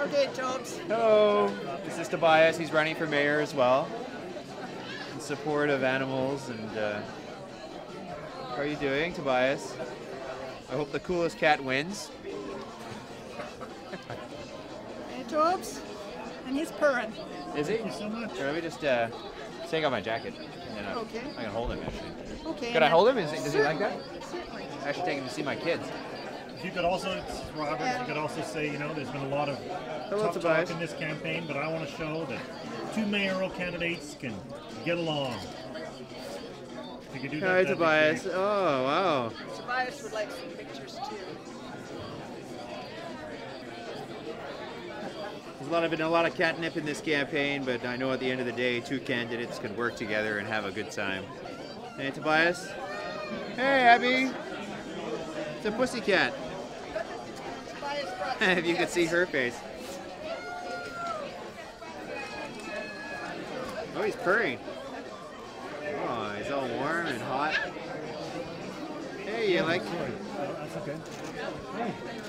Okay, Jobs. Hello, this is Tobias. He's running for mayor as well, in support of animals. And uh, how are you doing, Tobias? I hope the coolest cat wins. Hey, Jobs. And he's purring. Is he? Thank you so much. Here, let me just uh, take off my jacket. And then I, Okay. I can hold him actually. Okay. Could I hold him? Is, does he like that? Certainly. I should take him to see my kids. You could also, Robert, you could also say, you know, there's been a lot of Hello, tough Tobias. talk in this campaign, but I want to show that two mayoral candidates can get along. If you could do that, Hi, Tobias. Oh, wow. Tobias would like some pictures too. There's a lot of been a lot of catnip in this campaign, but I know at the end of the day, two candidates can work together and have a good time. Hey, Tobias. Hey, Abby. It's a pussycat. If you could see her face. Oh, he's purring. Oh, he's all warm and hot. Hey, you like? That's okay. Hey.